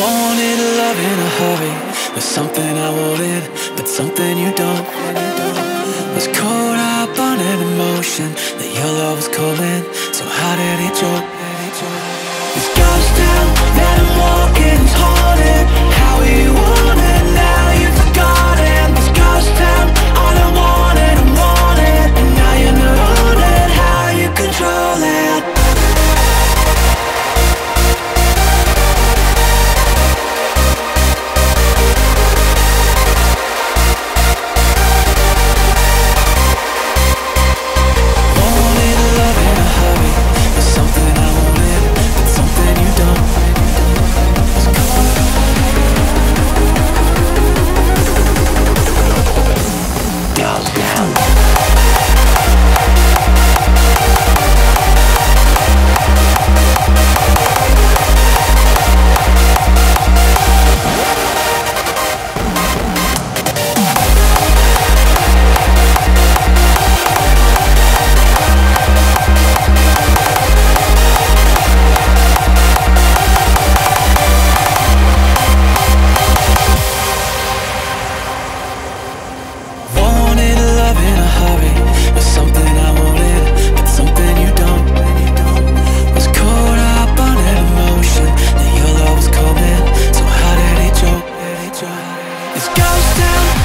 wanted love in a hurry There's something I wanted, but something you don't Was caught up on an emotion That your love was calling, so how did it drop? It's ghost town